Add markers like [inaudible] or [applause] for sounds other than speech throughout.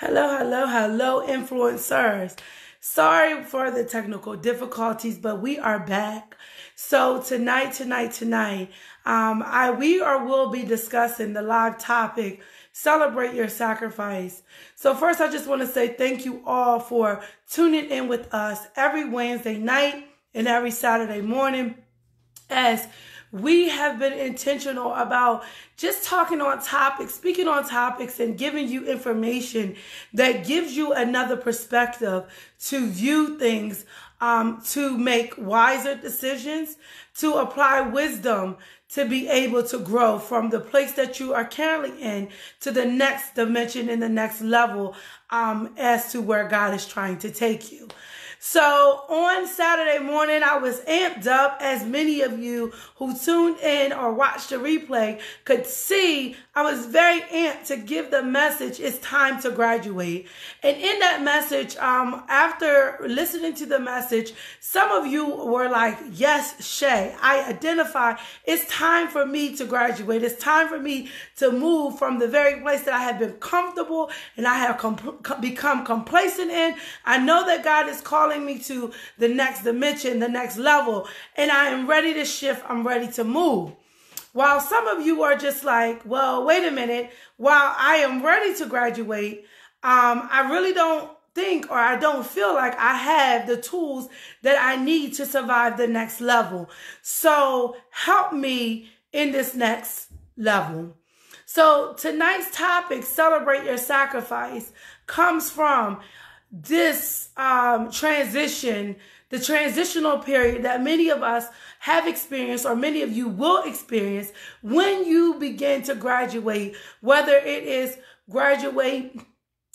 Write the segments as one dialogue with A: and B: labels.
A: Hello, hello, hello, influencers. Sorry for the technical difficulties, but we are back. So tonight, tonight, tonight, um, I we or will be discussing the live topic. Celebrate your sacrifice. So first, I just want to say thank you all for tuning in with us every Wednesday night and every Saturday morning as we have been intentional about just talking on topics, speaking on topics, and giving you information that gives you another perspective to view things, um, to make wiser decisions, to apply wisdom, to be able to grow from the place that you are currently in to the next dimension and the next level um, as to where God is trying to take you. So on Saturday morning, I was amped up, as many of you who tuned in or watched the replay could see. I was very amped to give the message, it's time to graduate. And in that message, um, after listening to the message, some of you were like, Yes, Shay, I identify it's time for me to graduate. It's time for me to move from the very place that I have been comfortable and I have com- become complacent in. I know that God is calling calling me to the next dimension, the next level, and I am ready to shift. I'm ready to move. While some of you are just like, well, wait a minute, while I am ready to graduate, um, I really don't think or I don't feel like I have the tools that I need to survive the next level. So help me in this next level. So tonight's topic, celebrate your sacrifice, comes from this um, transition, the transitional period that many of us have experienced or many of you will experience when you begin to graduate, whether it is graduate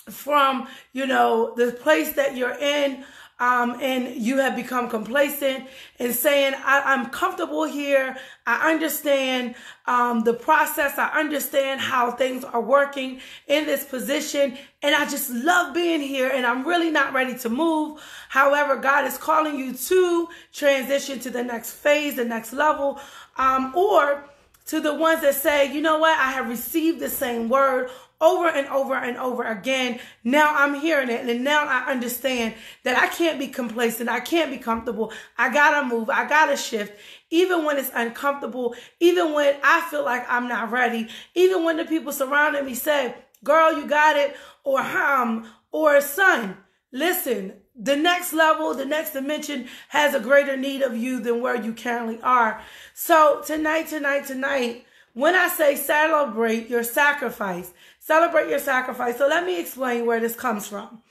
A: from, you know, the place that you're in um, and you have become complacent and saying, I, am comfortable here. I understand um, the process. I understand how things are working in this position. And I just love being here and I'm really not ready to move. However, God is calling you to transition to the next phase, the next level, um, or to the ones that say, you know what, I have received the same word over and over and over again. Now I'm hearing it and now I understand that I can't be complacent. I can't be comfortable. I gotta move. I gotta shift. Even when it's uncomfortable, even when I feel like I'm not ready, even when the people surrounding me say, girl, you got it, or um, or son, listen, the next level, the next dimension has a greater need of you than where you currently are. So tonight, tonight, tonight, when I say celebrate your sacrifice, celebrate your sacrifice. So let me explain where this comes from.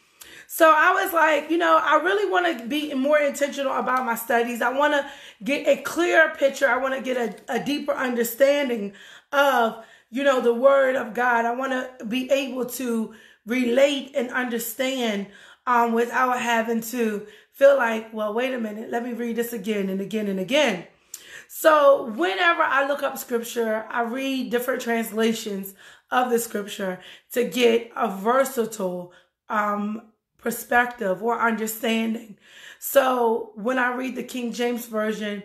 A: So I was like, you know, I really want to be more intentional about my studies. I want to get a clearer picture. I want to get a, a deeper understanding of, you know, the word of God. I want to be able to relate and understand um, without having to feel like, well, wait a minute, let me read this again and again and again. So whenever I look up scripture, I read different translations of the scripture to get a versatile um, perspective or understanding. So when I read the King James Version,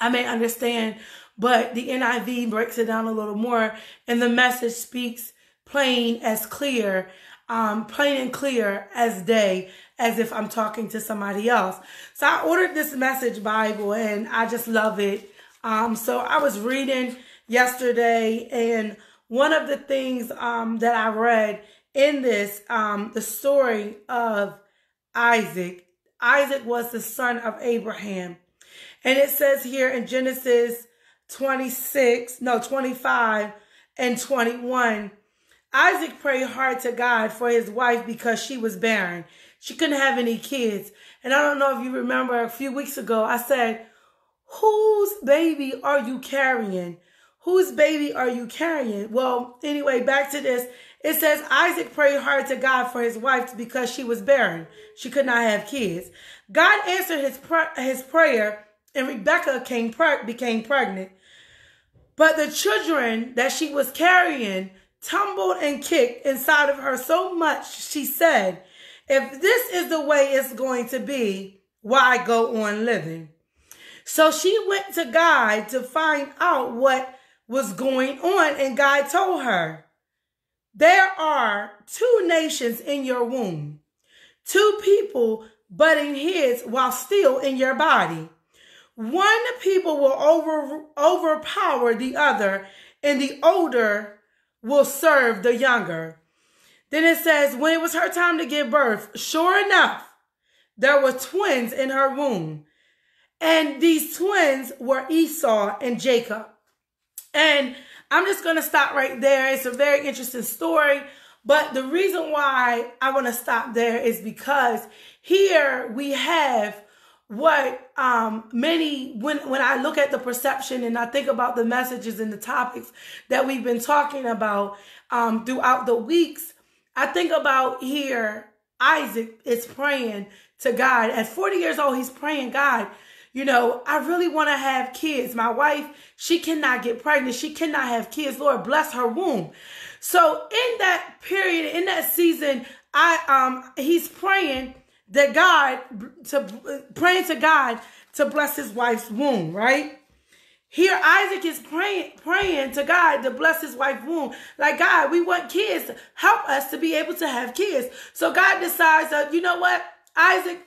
A: I may understand, but the NIV breaks it down a little more, and the message speaks plain as clear, um, plain and clear as day, as if I'm talking to somebody else. So I ordered this message Bible and I just love it. Um, so I was reading yesterday and one of the things um, that I read in this, um, the story of Isaac. Isaac was the son of Abraham. And it says here in Genesis 26, no, 25 and 21, Isaac prayed hard to God for his wife because she was barren. She couldn't have any kids. And I don't know if you remember a few weeks ago, I said, Whose baby are you carrying? Whose baby are you carrying? Well, anyway, back to this. It says Isaac prayed hard to God for his wife because she was barren. She could not have kids. God answered his, his prayer and Rebecca came became pregnant. But the children that she was carrying tumbled and kicked inside of her so much, she said, if this is the way it's going to be, why go on living? So she went to God to find out what was going on, and God told her, there are two nations in your womb, two people butting heads while still in your body. One people will over, overpower the other, and the older will serve the younger. Then it says, when it was her time to give birth, sure enough, there were twins in her womb. And these twins were Esau and Jacob. And I'm just going to stop right there. It's a very interesting story. But the reason why I want to stop there is because here we have what um, many when when I look at the perception and I think about the messages and the topics that we've been talking about um, throughout the weeks, I think about here Isaac is praying to God at 40 years old. He's praying, God, you know, I really want to have kids. My wife, she cannot get pregnant. She cannot have kids. Lord, bless her womb. So in that period, in that season, I um he's praying that God to praying to God to bless his wife's womb, right? Here Isaac is praying praying to God to bless his wife's womb. Like God, we want kids. Help us to be able to have kids. So God decides that you know what, Isaac,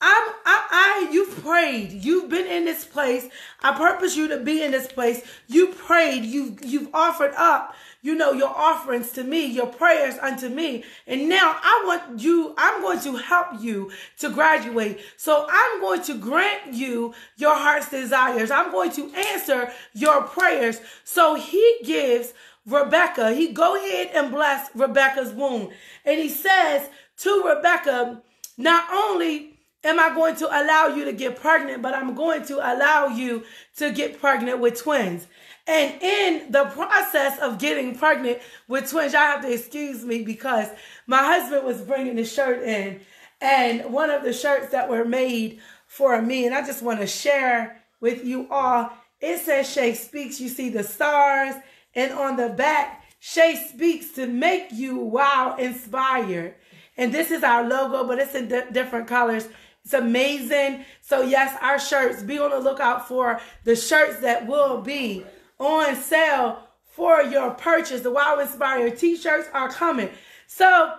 A: I'm I, I you've prayed. You've been in this place. I purpose you to be in this place. You prayed. You you've offered up you know, your offerings to me, your prayers unto me. And now I want you, I'm going to help you to graduate. So I'm going to grant you your heart's desires. I'm going to answer your prayers. So he gives Rebecca, he go ahead and bless Rebecca's womb. And he says to Rebecca, not only am I going to allow you to get pregnant, but I'm going to allow you to get pregnant with twins. And in the process of getting pregnant with twins, y'all have to excuse me because my husband was bringing the shirt in. And one of the shirts that were made for me, and I just want to share with you all, it says Shay Speaks. You see the stars. And on the back, Shay Speaks to make you wow inspired. And this is our logo, but it's in different colors. It's amazing. So yes, our shirts, be on the lookout for the shirts that will be on sale for your purchase. The Wow Inspired t-shirts are coming. So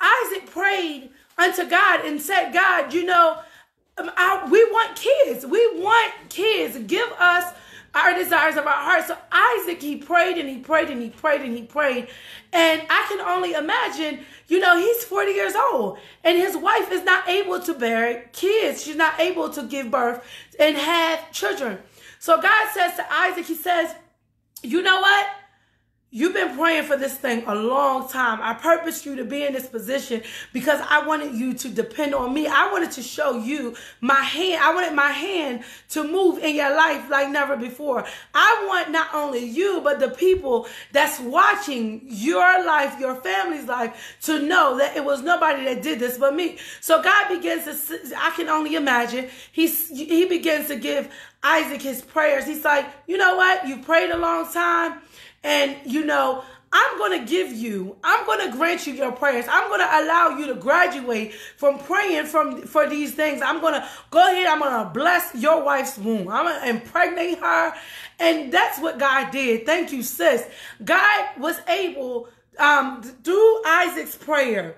A: Isaac prayed unto God and said, God, you know, um, I, we want kids. We want kids. Give us our desires of our heart. So Isaac, he prayed and he prayed and he prayed and he prayed. And I can only imagine, you know, he's 40 years old and his wife is not able to bear kids. She's not able to give birth and have children. So God says to Isaac, He says, You know what? You've been praying for this thing a long time. I purposed you to be in this position because I wanted you to depend on me. I wanted to show you my hand. I wanted my hand to move in your life like never before. I want not only you, but the people that's watching your life, your family's life, to know that it was nobody that did this but me. So God begins to, I can only imagine, he's, he begins to give Isaac his prayers. He's like, you know what? You prayed a long time. And, you know, I'm going to give you, I'm going to grant you your prayers. I'm going to allow you to graduate from praying from for these things. I'm going to go ahead. I'm going to bless your wife's womb. I'm going to impregnate her. And that's what God did. Thank you, sis. God was able, um, through Isaac's prayer,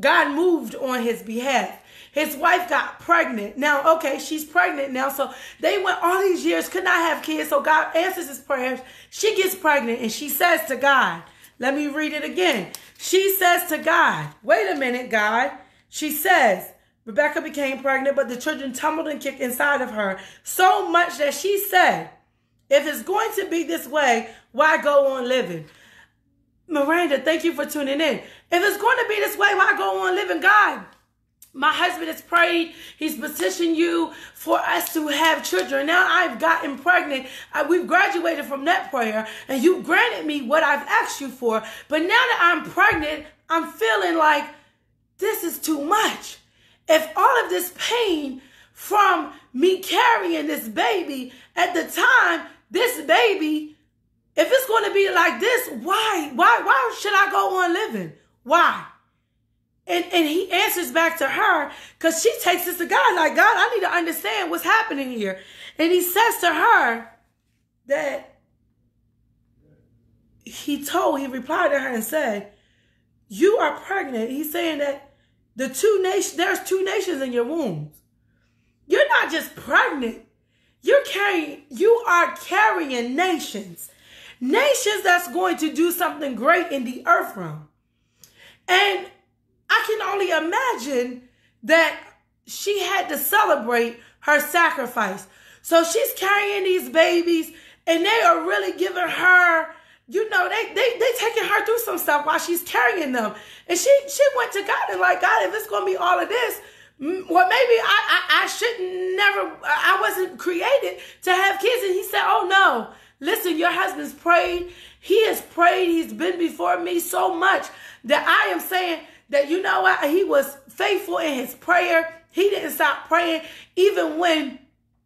A: God moved on his behalf. His wife got pregnant. Now, okay, she's pregnant now. So they went all these years, could not have kids. So God answers his prayers. She gets pregnant and she says to God, let me read it again. She says to God, wait a minute, God. She says, Rebecca became pregnant, but the children tumbled and kicked inside of her so much that she said, if it's going to be this way, why go on living? Miranda, thank you for tuning in. If it's going to be this way, why go on living? God, my husband has prayed. He's petitioned you for us to have children. Now I've gotten pregnant. I, we've graduated from that prayer, and you granted me what I've asked you for. But now that I'm pregnant, I'm feeling like this is too much. If all of this pain from me carrying this baby at the time, this baby, if it's going to be like this, why? Why? Why should I go on living? Why? And, and he answers back to her because she takes this to God, like, God, I need to understand what's happening here. And he says to her that he told, he replied to her and said, you are pregnant. He's saying that the two nations, there's two nations in your wombs. You're not just pregnant. You're carrying, you are carrying nations. Nations that's going to do something great in the earth realm. And I can only imagine that she had to celebrate her sacrifice. So she's carrying these babies and they are really giving her, you know, they they they taking her through some stuff while she's carrying them. And she she went to God and like, God, if it's gonna be all of this, well, maybe I, I, I shouldn't never, I wasn't created to have kids. And he said, Oh no, listen, your husband's prayed. He has prayed. He's been before me so much that I am saying that, you know what? He was faithful in his prayer. He didn't stop praying even when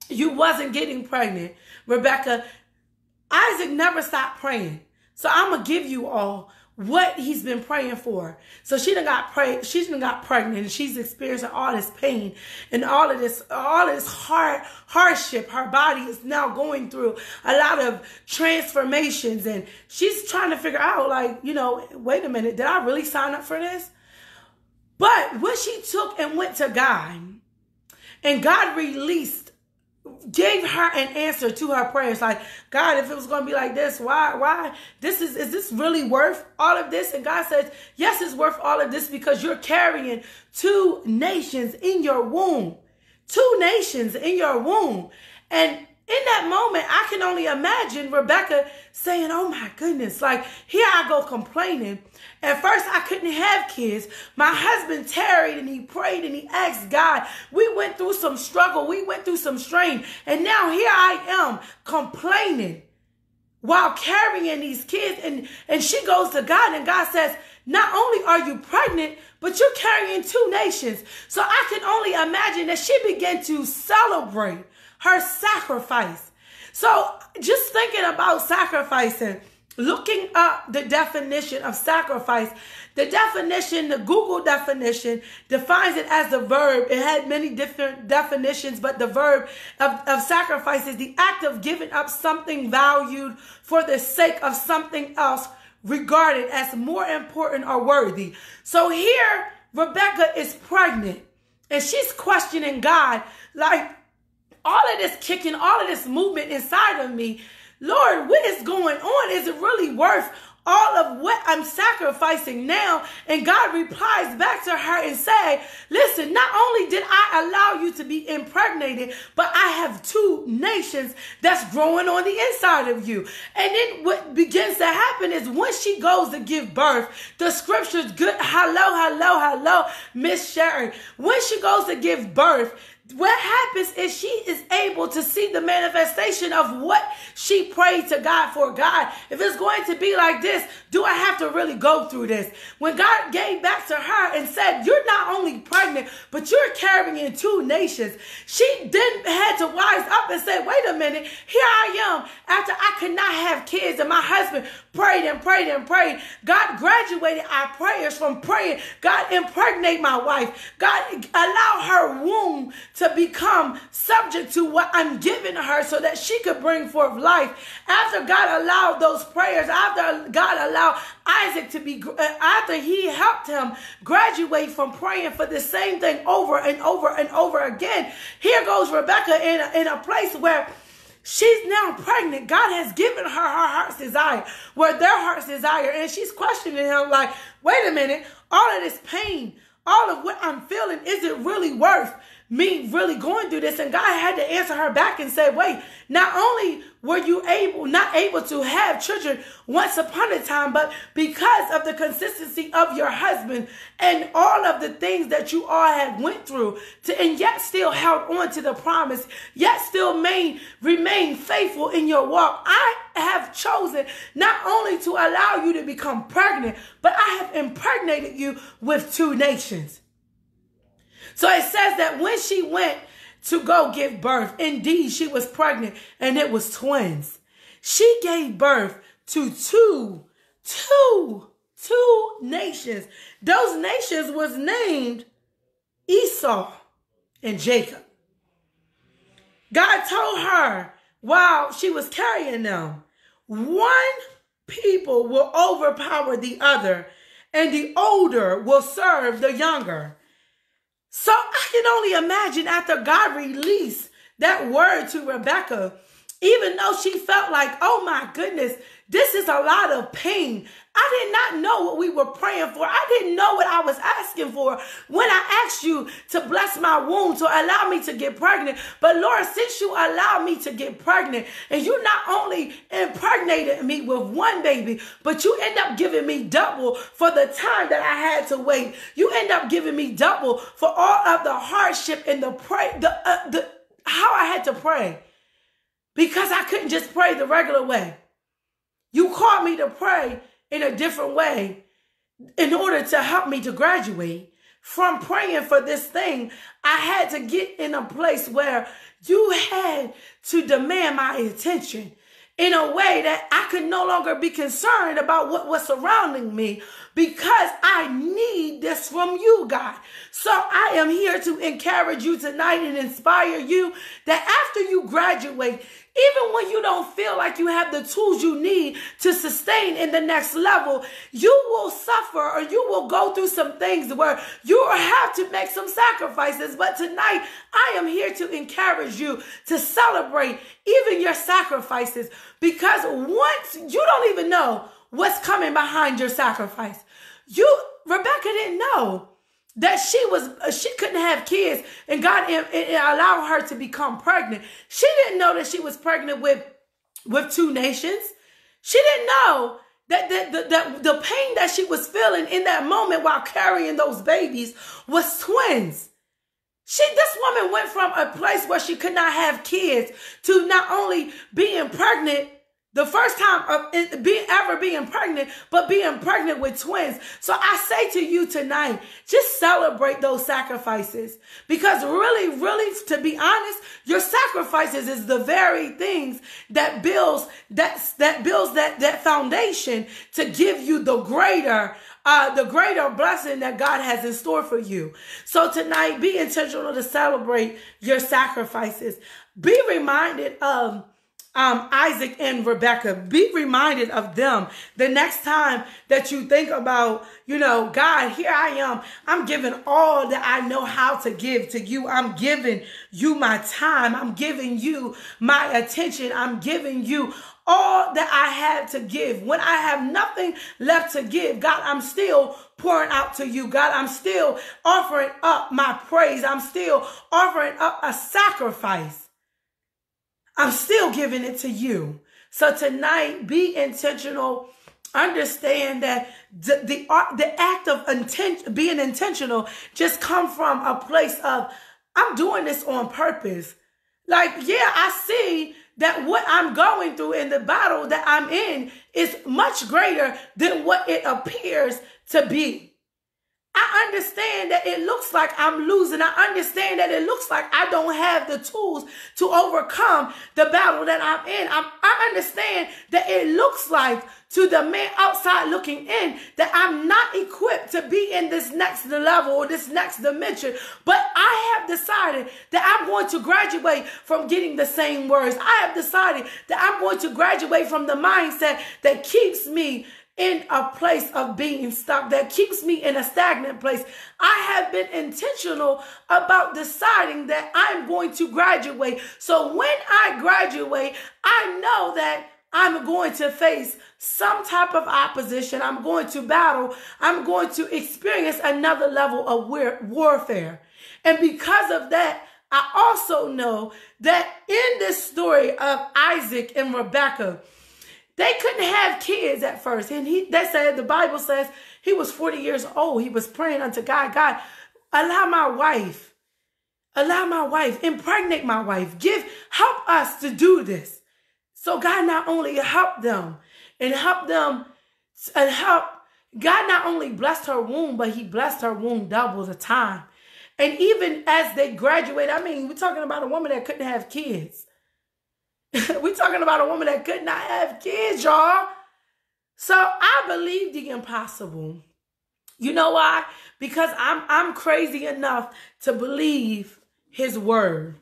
A: you wasn't getting pregnant. Rebecca, Isaac never stopped praying. So I'm to give you all what he's been praying for. So she done got pray, she done got pregnant and she's experiencing all this pain and all of this, all this hard hardship. Her body is now going through a lot of transformations and she's trying to figure out like, you know, wait a minute, did I really sign up for this? But when she took and went to God and God released gave her an answer to her prayers. Like god if it was going to be like this why why? This is is this really worth all of this? And god says yes it's worth all of this because you're carrying two nations in your womb. Two nations in your womb. And in that moment, I can only imagine Rebecca saying, Oh my goodness, like here I go complaining. At first, I couldn't have kids. My husband tarried and he prayed and he asked God. We went through some struggle, we went through some strain, and now here I am complaining while carrying these kids. And, and she goes to God, and God says, Not only are you pregnant, but you're carrying two nations. So I can only imagine that she began to celebrate her sacrifice. So just thinking about sacrificing, looking up the definition of sacrifice, the definition, the Google definition defines it as the verb. It had many different definitions, but the verb of, of sacrifice is the act of giving up something valued for the sake of something else regarded as more important or worthy. So here, Rebecca is pregnant and she's questioning God, like, all of this kicking, all of this movement inside of me. Lord, what is going on? Is it really worth all of what I'm sacrificing now. And God replies back to her and say, listen, not only did I allow you to be impregnated, but I have two nations that's growing on the inside of you. And then what begins to happen is when she goes to give birth, the scriptures good, hello, hello, hello, Miss Sharon. When she goes to give birth, what happens is she is able to see the manifestation of what she prayed to God for. God, if it's going to be like this, do I have to really go through this? When God gave back to her and said, You're not only pregnant, but you're carrying in two nations, she then had to wise up and say, Wait a minute, here I am. After I could not have kids, and my husband prayed and prayed and prayed. God graduated our prayers from praying. God impregnate my wife. God allow her womb to become subject to what I'm giving her so that she could bring forth life. After God allowed those prayers, after God allowed Isaac to be, uh, after he helped him graduate from praying for the same thing over and over and over again, here goes Rebecca in a, in a place where She's now pregnant. God has given her her heart's desire, where their heart's desire, and she's questioning him like, wait a minute, all of this pain, all of what I'm feeling, is it really worth me really going through this. And God had to answer her back and say, wait, not only were you able, not able to have children once upon a time, but because of the consistency of your husband and all of the things that you all had went through to, and yet still held on to the promise, yet still main, remain faithful in your walk. I have chosen not only to allow you to become pregnant, but I have impregnated you with two nations. So it says that when she went to go give birth, indeed she was pregnant and it was twins. She gave birth to two, two, two nations. Those nations was named Esau and Jacob. God told her while she was carrying them, one people will overpower the other and the older will serve the younger. So I can only imagine after God released that word to Rebecca, even though she felt like, oh my goodness, this is a lot of pain. I did not know what we were praying for. I didn't know what I was asking for when I asked you to bless my womb, to allow me to get pregnant. But Lord, since you allowed me to get pregnant, and you not only impregnated me with one baby, but you end up giving me double for the time that I had to wait. You end up giving me double for all of the hardship and the pray, the uh, the how I had to pray because I couldn't just pray the regular way. You called me to pray in a different way in order to help me to graduate from praying for this thing. I had to get in a place where you had to demand my attention in a way that I could no longer be concerned about what was surrounding me because I need this from you, God. So I am here to encourage you tonight and inspire you that after you graduate, even when you don't feel like you have the tools you need to sustain in the next level, you will suffer or you will go through some things where you will have to make some sacrifices. But tonight, I am here to encourage you to celebrate even your sacrifices because once you don't even know what's coming behind your sacrifice. You, Rebecca didn't know that she was she couldn't have kids and God allowed her to become pregnant. She didn't know that she was pregnant with with two nations. She didn't know that the, the, the, the pain that she was feeling in that moment while carrying those babies was twins. She, this woman went from a place where she could not have kids to not only being pregnant the first time of being ever being pregnant, but being pregnant with twins. So I say to you tonight, just celebrate those sacrifices. Because really, really, to be honest, your sacrifices is the very things that builds that that builds that that foundation to give you the greater uh, the greater blessing that God has in store for you. So tonight, be intentional to celebrate your sacrifices. Be reminded of um, Isaac and Rebecca. Be reminded of them the next time that you think about, you know, God, here I am. I'm giving all that I know how to give to you. I'm giving you my time. I'm giving you my attention. I'm giving you all that I had to give. When I have nothing left to give, God, I'm still pouring out to you. God, I'm still offering up my praise. I'm still offering up a sacrifice. I'm still giving it to you. So tonight, be intentional. Understand that the, the, the act of intent, being intentional just come from a place of, I'm doing this on purpose. Like, yeah, I see that what I'm going through in the battle that I'm in is much greater than what it appears to be. I understand that it looks like I'm losing. I understand that it looks like I don't have the tools to overcome the battle that I'm in. I'm, i understand that it looks like to the man outside looking in that I'm not equipped to be in this next level or this next dimension. But I have decided that I'm going to graduate from getting the same words. I have decided that I'm going to graduate from the mindset that keeps me in a place of being stuck, that keeps me in a stagnant place. I have been intentional about deciding that I'm going to graduate. So when I graduate, I know that I'm going to face some type of opposition. I'm going to battle. I'm going to experience another level of warfare. And because of that, I also know that in this story of Isaac and Rebekah, they couldn't have kids at first. And he they said the Bible says he was 40 years old. He was praying unto God, God, allow my wife, allow my wife, impregnate my wife. Give help us to do this. So God not only helped them and helped them and help God not only blessed her womb, but he blessed her womb double the time. And even as they graduate, I mean, we're talking about a woman that couldn't have kids. [laughs] we talking about a woman that could not have kids, y'all. So I believe the impossible. You know why? Because I'm I'm crazy enough to believe his word.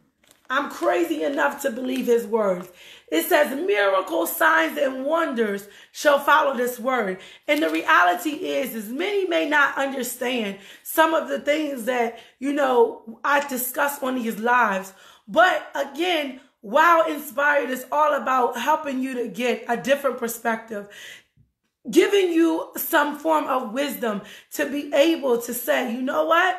A: I'm crazy enough to believe his words. It says miracles, signs, and wonders shall follow this word. And the reality is, is many may not understand some of the things that, you know, I discuss on these lives. But again, Wow Inspired is all about helping you to get a different perspective, giving you some form of wisdom to be able to say, you know what?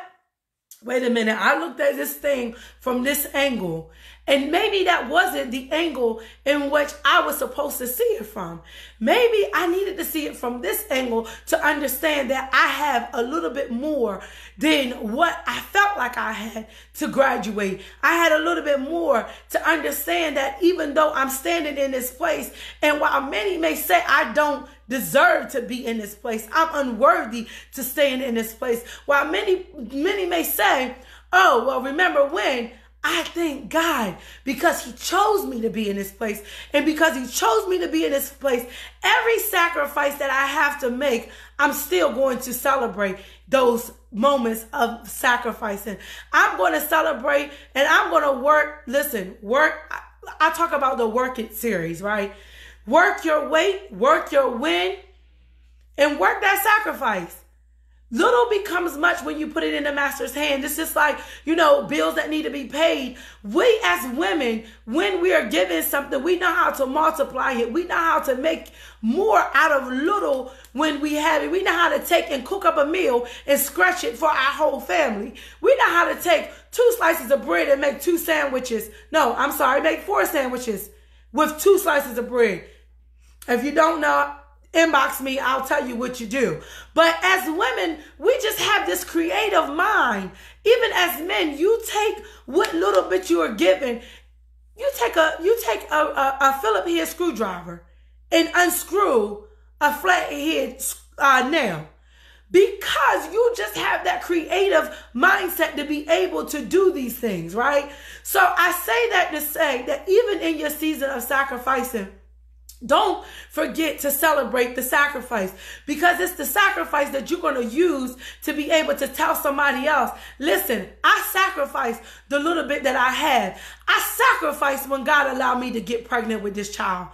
A: Wait a minute, I looked at this thing from this angle and maybe that wasn't the angle in which I was supposed to see it from. Maybe I needed to see it from this angle to understand that I have a little bit more than what I felt like I had to graduate. I had a little bit more to understand that even though I'm standing in this place, and while many may say I don't deserve to be in this place, I'm unworthy to stay in this place. While many, many may say, oh, well, remember when I thank God because He chose me to be in this place. And because He chose me to be in this place, every sacrifice that I have to make, I'm still going to celebrate those moments of sacrificing. I'm going to celebrate and I'm going to work. Listen, work. I talk about the work it series, right? Work your weight, work your win, and work that sacrifice. Little becomes much when you put it in the master's hand. It's just like, you know, bills that need to be paid. We as women, when we are given something, we know how to multiply it. We know how to make more out of little when we have it. We know how to take and cook up a meal and scratch it for our whole family. We know how to take two slices of bread and make two sandwiches. No, I'm sorry, make four sandwiches with two slices of bread. If you don't know, inbox me, I'll tell you what you do. But as women, we just have this creative mind. Even as men, you take what little bit you are given, you take a you take a, a, a Phillips head screwdriver and unscrew a flathead uh, nail because you just have that creative mindset to be able to do these things, right? So I say that to say that even in your season of sacrificing, don't forget to celebrate the sacrifice because it's the sacrifice that you're going to use to be able to tell somebody else, listen, I sacrificed the little bit that I had. I sacrificed when God allowed me to get pregnant with this child.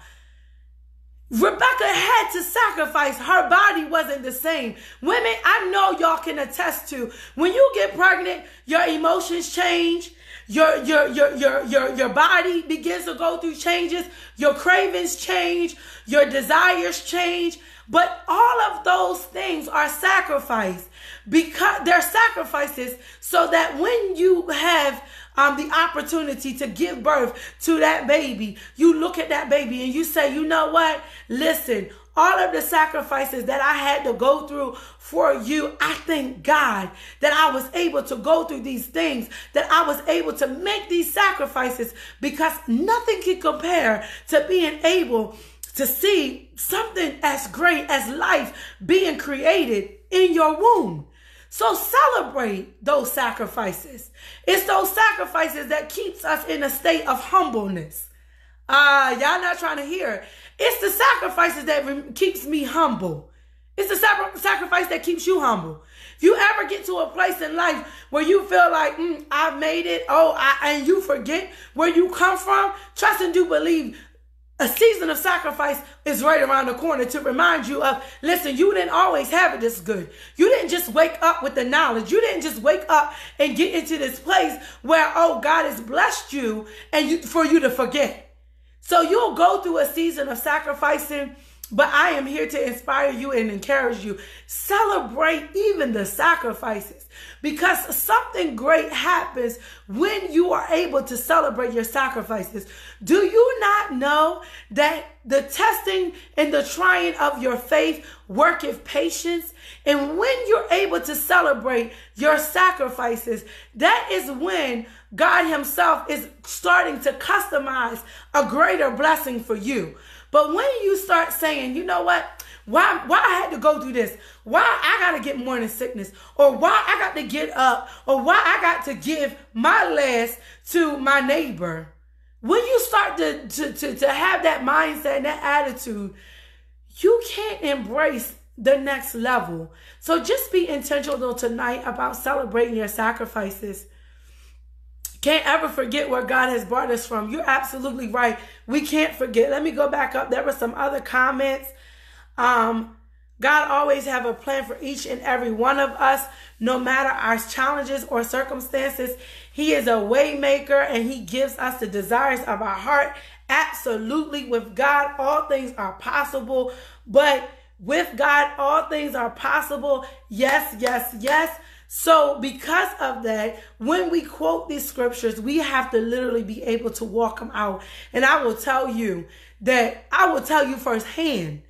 A: Rebecca had to sacrifice. Her body wasn't the same. Women, I know y'all can attest to when you get pregnant, your emotions change. Your, your, your, your, your, your body begins to go through changes. Your cravings change. Your desires change. But all of those things are sacrifice because they're sacrifices so that when you have um, the opportunity to give birth to that baby, you look at that baby and you say, you know what? Listen, all of the sacrifices that I had to go through for you, I thank God that I was able to go through these things, that I was able to make these sacrifices because nothing can compare to being able to see something as great as life being created in your womb. So celebrate those sacrifices. It's those sacrifices that keeps us in a state of humbleness. Uh, y'all not trying to hear. It's the sacrifices that keeps me humble. It's the sacrifice that keeps you humble. If you ever get to a place in life where you feel like, mm, I've made it, oh, I, and you forget where you come from, trust and do believe a season of sacrifice is right around the corner to remind you of listen you didn't always have it this good you didn't just wake up with the knowledge you didn't just wake up and get into this place where oh god has blessed you and you, for you to forget so you'll go through a season of sacrificing, but I am here to inspire you and encourage you. Celebrate even the sacrifices because something great happens when you are able to celebrate your sacrifices. Do you not know that the testing and the trying of your faith worketh patience? And when you're able to celebrate your sacrifices, that is when God Himself is starting to customize a greater blessing for you. But when you start saying, you know what? Why, why I had to go through this? Why I got to get morning sickness? Or why I got to get up? Or why I got to give my last to my neighbor? When you start to, to, to, to have that mindset and that attitude, you can't embrace the next level. So just be intentional tonight about celebrating your sacrifices can't ever forget where God has brought us from. You're absolutely right. We can't forget. Let me go back up. There were some other comments. Um, God always have a plan for each and every one of us, no matter our challenges or circumstances. He is a waymaker and he gives us the desires of our heart. Absolutely. With God, all things are possible. But with God, all things are possible. Yes, yes, yes. So, because of that, when we quote these scriptures, we have to literally be able to walk them out. And I will tell you that I will tell you firsthand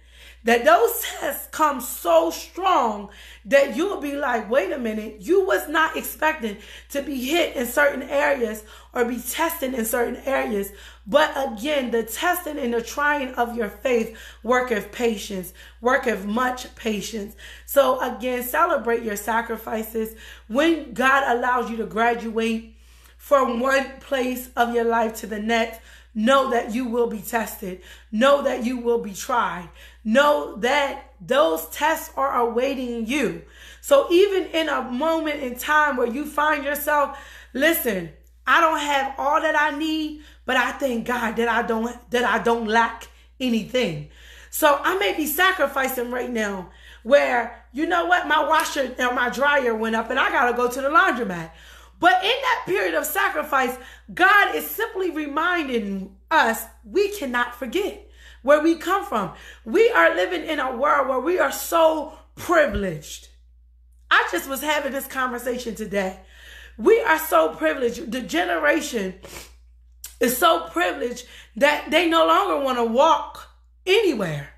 A: that those tests come so strong that you'll be like, wait a minute, you was not expecting to be hit in certain areas or be tested in certain areas. But again, the testing and the trying of your faith worketh patience, worketh much patience. So again, celebrate your sacrifices. When God allows you to graduate from one place of your life to the next, know that you will be tested. Know that you will be tried. Know that those tests are awaiting you. So even in a moment in time where you find yourself, listen, I don't have all that I need, but I thank God that I don't that I don't lack anything. So I may be sacrificing right now where you know what my washer and my dryer went up and I got to go to the laundromat. But in that period of sacrifice, God is simply reminding us we cannot forget where we come from. We are living in a world where we are so privileged. I just was having this conversation today. We are so privileged. The generation is so privileged that they no longer want to walk anywhere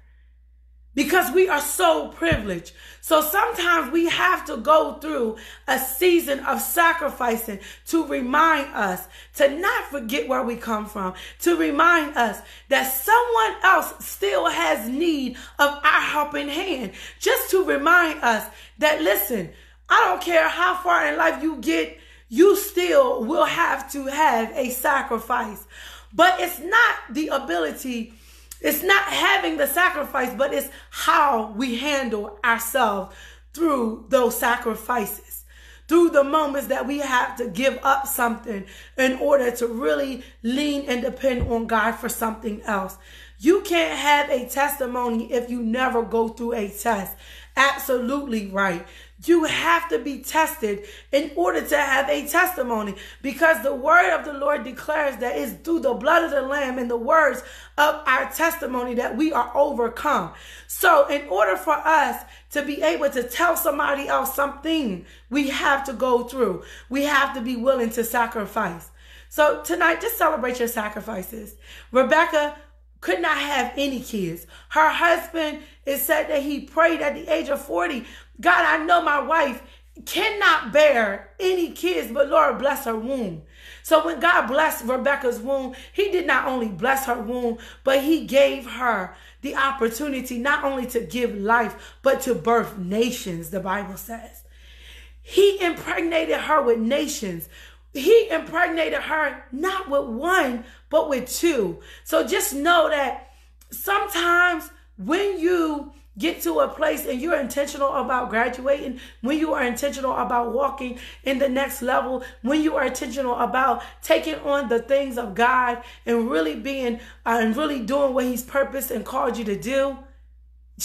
A: because we are so privileged. So sometimes we have to go through a season of sacrificing to remind us to not forget where we come from, to remind us that someone else still has need of our helping hand, just to remind us that, listen, I don't care how far in life you get, you still will have to have a sacrifice. But it's not the ability it's not having the sacrifice, but it's how we handle ourselves through those sacrifices, through the moments that we have to give up something in order to really lean and depend on God for something else. You can't have a testimony if you never go through a test. Absolutely right. You have to be tested in order to have a testimony because the word of the Lord declares that it's through the blood of the Lamb and the words of our testimony that we are overcome. So, in order for us to be able to tell somebody else something, we have to go through, we have to be willing to sacrifice. So, tonight, just celebrate your sacrifices. Rebecca could not have any kids. Her husband, it said that he prayed at the age of 40 God, I know my wife cannot bear any kids, but Lord bless her womb. So when God blessed Rebecca's womb, he did not only bless her womb, but he gave her the opportunity not only to give life, but to birth nations, the Bible says. He impregnated her with nations. He impregnated her not with one, but with two. So just know that sometimes when you get to a place and you're intentional about graduating, when you are intentional about walking in the next level, when you are intentional about taking on the things of God and really being uh, and really doing what He's purposed and called you to do,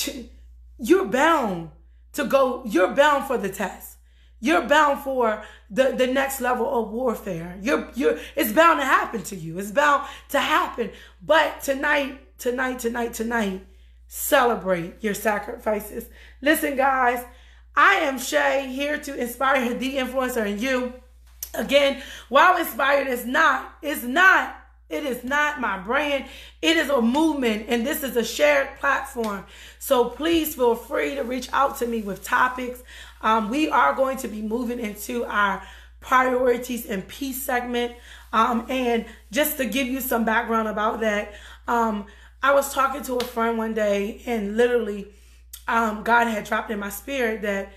A: [laughs] you're bound to go, you're bound for the test. You're bound for the, the next level of warfare. You're you're it's bound to happen to you. It's bound to happen. But tonight, tonight, tonight, tonight, Celebrate your sacrifices. Listen, guys, I am Shay here to inspire the influencer in you. Again, Wow Inspired is not, it's not, it is not my brand. It is a movement and this is a shared platform. So please feel free to reach out to me with topics. Um, we are going to be moving into our priorities and peace segment. Um, and just to give you some background about that, um, I was talking to a friend one day, and literally, um, God had dropped in my spirit that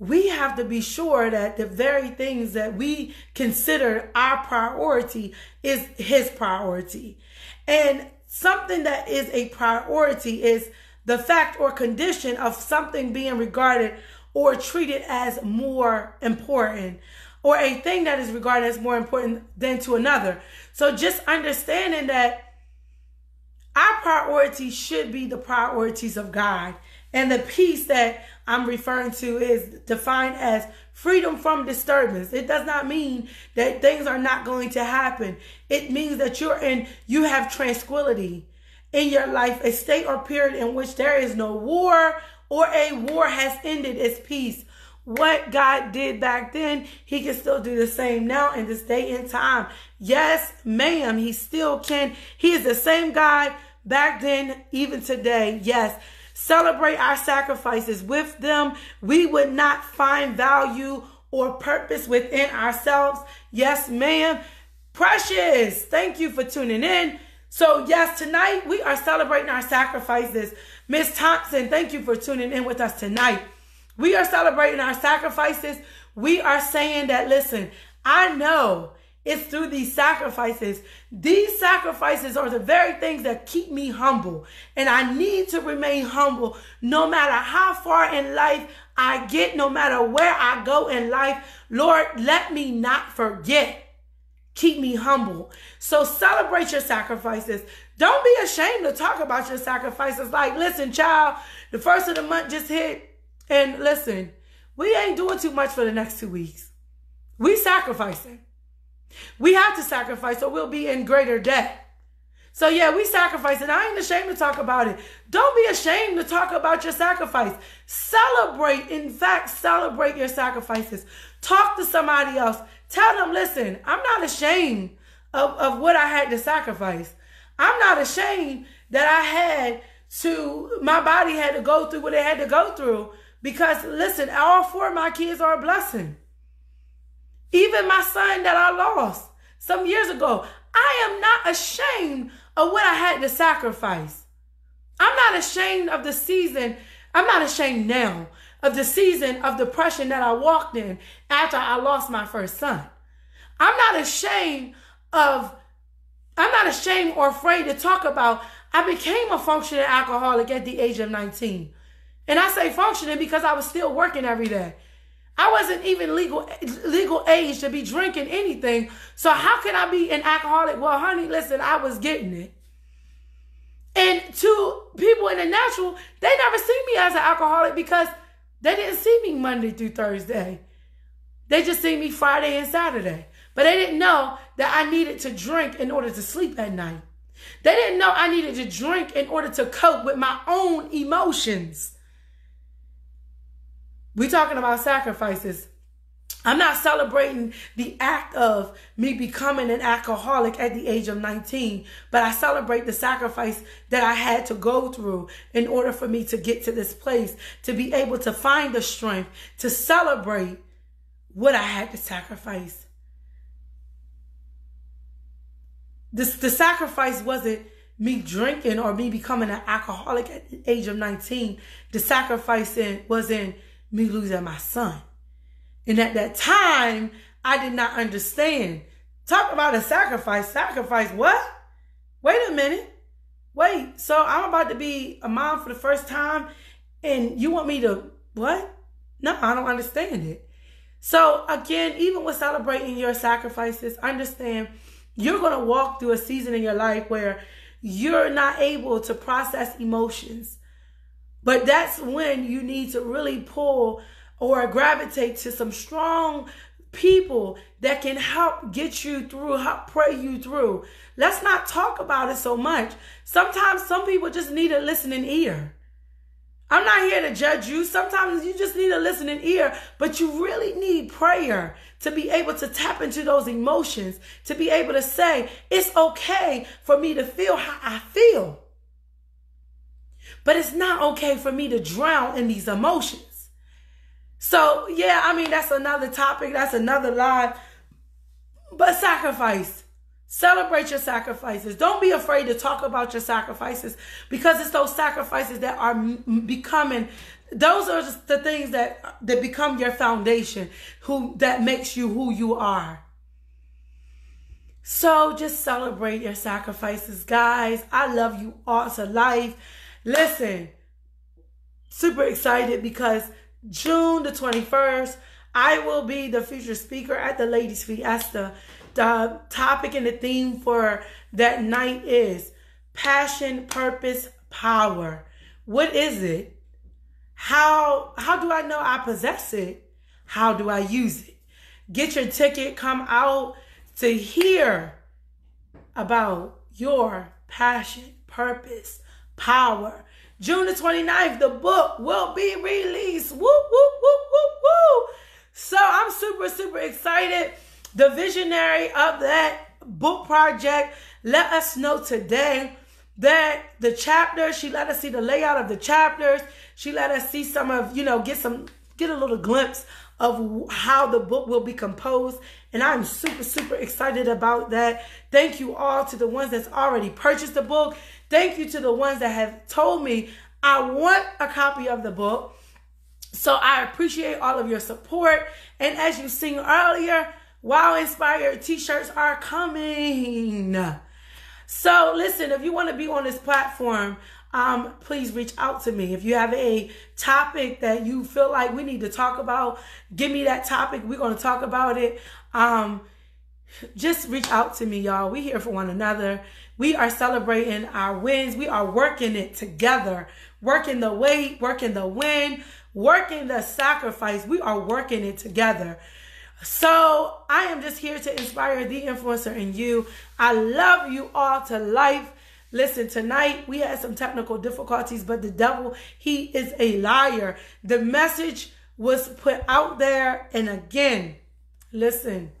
A: we have to be sure that the very things that we consider our priority is His priority. And something that is a priority is the fact or condition of something being regarded or treated as more important. or a thing that is regarded as more important than to another. So just understanding that our priorities should be the priorities of God. And the peace that I'm referring to is defined as freedom from disturbance. It does not mean that things are not going to happen. It means that you're in, you have tranquility in your life, a state or period in which there is no war or a war has ended its peace. What God did back then, he can still do the same now in this day and time. Yes, ma'am, he still can. He is the same God back then, even today. Yes. Celebrate our sacrifices with them. We would not find value or purpose within ourselves. Yes, ma'am. Precious, thank you for tuning in. So, yes, tonight we are celebrating our sacrifices. Miss Thompson, thank you for tuning in with us tonight. We are celebrating our sacrifices. We are saying that, listen, I know it's through these sacrifices. These sacrifices are the very things that keep me humble. And I need to remain humble no matter how far in life I get, no matter where I go in life. Lord, let me not forget Keep me humble. So celebrate your sacrifices. Don't be ashamed to talk about your sacrifices. Like, listen, child, the first of the month just hit. And listen, we ain't doing too much for the next two weeks. We sacrificing. We have to sacrifice or we'll be in greater debt. So yeah, we sacrifice and I ain't ashamed to talk about it. Don't be ashamed to talk about your sacrifice. Celebrate, in fact, celebrate your sacrifices. Talk to somebody else. Tell them, listen, I'm not ashamed of, of what I had to sacrifice. I'm not ashamed that I had to, my body had to go through what it had to go through. Because listen, all four of my kids are a blessing. Even my son that I lost some years ago, I am not ashamed of what I had to sacrifice. I'm not ashamed of the season. I'm not ashamed now of the season of depression that I walked in after I lost my first son. I'm not ashamed of, I'm not ashamed or afraid to talk about I became a functioning alcoholic at the age of 19. And I say functioning because I was still working every day. I wasn't even legal legal age to be drinking anything. So how can I be an alcoholic? Well, honey, listen, I was getting it. And to people in the natural, they never see me as an alcoholic because they didn't see me Monday through Thursday. They just see me Friday and Saturday. But they didn't know that I needed to drink in order to sleep at night. They didn't know I needed to drink in order to cope with my own emotions. We talking about sacrifices. I'm not celebrating the act of me becoming an alcoholic at the age of 19, but I celebrate the sacrifice that I had to go through in order for me to get to this place, to be able to find the strength to celebrate what I had to sacrifice. This, the sacrifice wasn't me drinking or me becoming an alcoholic at the age of 19. The sacrifice in, was in me losing my son. And at that time, I did not understand. Talk about a sacrifice. Sacrifice what? Wait a minute. Wait, so I'm about to be a mom for the first time and you want me to what? No, I don't understand it. So again, even with celebrating your sacrifices, understand you're going to walk through a season in your life where you're not able to process emotions. But that's when you need to really pull or gravitate to some strong people that can help get you through, help pray you through. Let's not talk about it so much. Sometimes some people just need a listening ear. I'm not here to judge you. Sometimes you just need a listening ear, but you really need prayer to be able to tap into those emotions, to be able to say, it's okay for me to feel how I feel. But it's not okay for me to drown in these emotions. So, yeah, I mean, that's another topic. That's another live. But sacrifice. Celebrate your sacrifices. Don't be afraid to talk about your sacrifices because it's those sacrifices that are becoming those are the things that that become your foundation who that makes you who you are. So just celebrate your sacrifices, guys. I love you all to life. Listen, super excited because June the 21st, I will be the future speaker at the Ladies Fiesta. The topic and the theme for that night is passion, purpose, power. What is it? How how do I know I possess it? How do I use it? Get your ticket, come out to hear about your passion, purpose, power. June the 29th, the book will be released. Woo, woo, woo, woo, woo. So I'm super, super excited. The visionary of that book project let us know today that the chapter, she let us see the layout of the chapters. She let us see some of, you know, get some, get a little glimpse of how the book will be composed. And I'm super, super excited about that. Thank you all to the ones that's already purchased the book. Thank you to the ones that have told me I want a copy of the book. So I appreciate all of your support. And as you seen earlier, Wow Inspired t-shirts are coming. So listen, if you want to be on this platform, um, please reach out to me. If you have a topic that you feel like we need to talk about, give me that topic. We're going to talk about it. Um, just reach out to me, y'all. We here for one another. We are celebrating our wins. We are working it together, working the weight, working the win, working the sacrifice. We are working it together. So I am just here to inspire the influencer in you. I love you all to life. Listen, tonight we had some technical difficulties, but the devil, he is a liar. The message was put out there. And again, listen,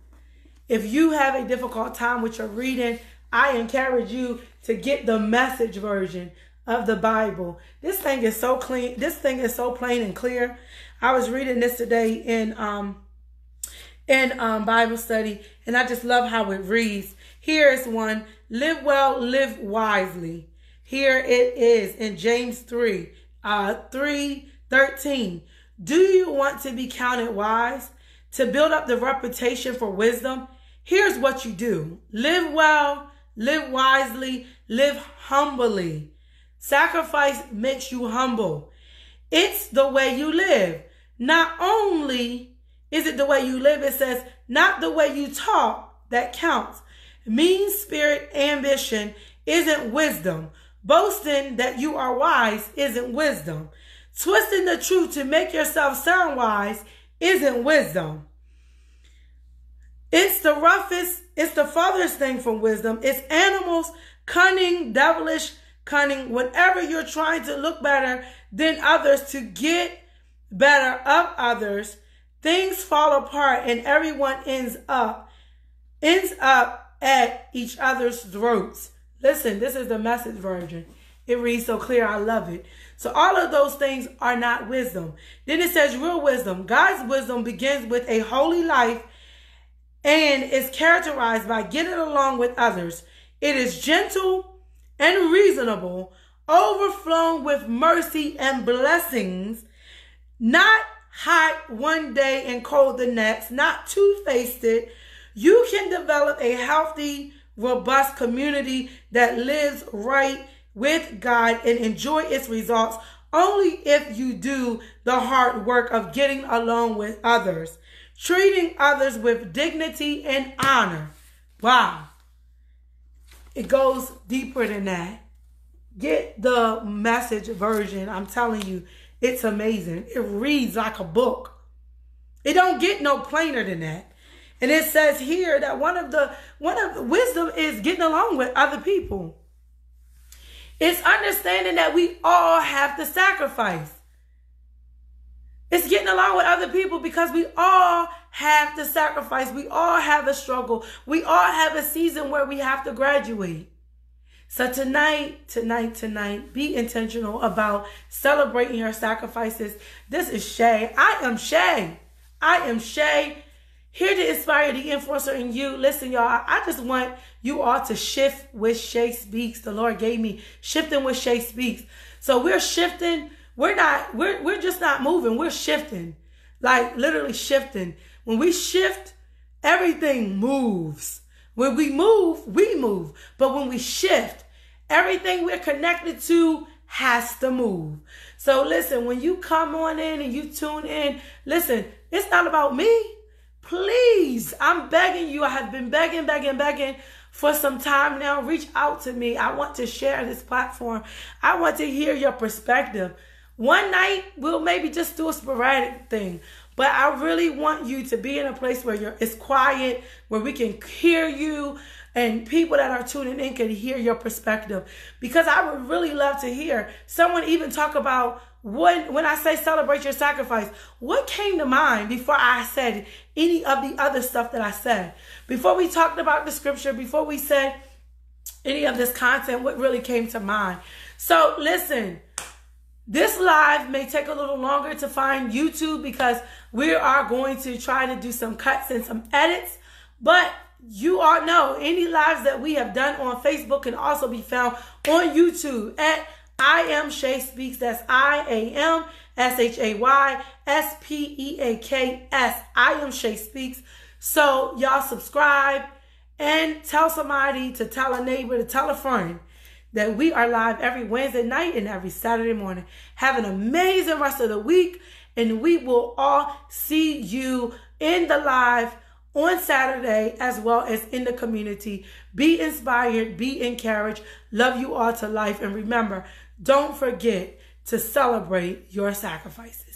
A: if you have a difficult time with your reading, I encourage you to get the message version of the Bible. This thing is so clean. This thing is so plain and clear. I was reading this today in um in um Bible study, and I just love how it reads. Here is one: live well, live wisely. Here it is in James 3, uh 3 13. Do you want to be counted wise? To build up the reputation for wisdom? Here's what you do. Live well, live wisely, live humbly. Sacrifice makes you humble. It's the way you live. Not only is it the way you live, it says, not the way you talk that counts. Mean spirit ambition isn't wisdom. Boasting that you are wise isn't wisdom. Twisting the truth to make yourself sound wise isn't wisdom. It's the roughest, it's the farthest thing from wisdom. It's animals, cunning, devilish, cunning, whenever you're trying to look better than others to get better of others, things fall apart and everyone ends up ends up at each other's throats. Listen, this is the message version. It reads so clear. I love it. So all of those things are not wisdom. Then it says real wisdom. God's wisdom begins with a holy life and is characterized by getting along with others. It is gentle, and reasonable, overflowing with mercy and blessings, not hot one day and cold the next, not two faced. You can develop a healthy, robust community that lives right with God and enjoy its results only if you do the hard work of getting along with others, treating others with dignity and honor. Wow. It goes deeper than that. Get the message version. I'm telling you, it's amazing. It reads like a book. It don't get no plainer than that. And it says here that one of the one of the wisdom is getting along with other people. It's understanding that we all have to sacrifice. It's getting along with other people because we all have to sacrifice. We all have a struggle. We all have a season where we have to graduate. So tonight, tonight, tonight, be intentional about celebrating your sacrifices. This is Shay. I am Shay. I am Shay. Here to inspire the influencer in you. Listen, y'all, I just want you all to shift with Shay Speaks. The Lord gave me shifting with Shay Speaks. So we're shifting we're not, we're, we're just not moving. We're shifting, like literally shifting. When we shift, everything moves. When we move, we move. But when we shift, everything we're connected to has to move. So listen, when you come on in and you tune in, listen, It's not about me. Please, I'm begging you. I have been begging, begging, begging for some time now. Reach out to me. I want to share this platform. I want to hear your perspective. One night, we'll maybe just do a sporadic thing. But I really want you to be in a place where you're it's quiet, where we can hear you, and people that are tuning in can hear your perspective. Because I would really love to hear someone even talk about when when I say celebrate your sacrifice, what came to mind before I said any of the other stuff that I said? Before we talked about the scripture, before we said any of this content, what really came to mind? So listen, this live may take a little longer to find YouTube because we are going to try to do some cuts and some edits, but you all know any lives that we have done on Facebook can also be found on YouTube at I am Shay Speaks. That's I A M S H A Y S P E A K S. I am Shay Speaks. So y'all subscribe and tell somebody to tell a neighbor to tell a friend that we are live every Wednesday night and every Saturday morning. Have an amazing rest of the week, and we will all see you in the live on Saturday as well as in the community. Be inspired, be encouraged. Love you all to life, and remember, don't forget to celebrate your sacrifices.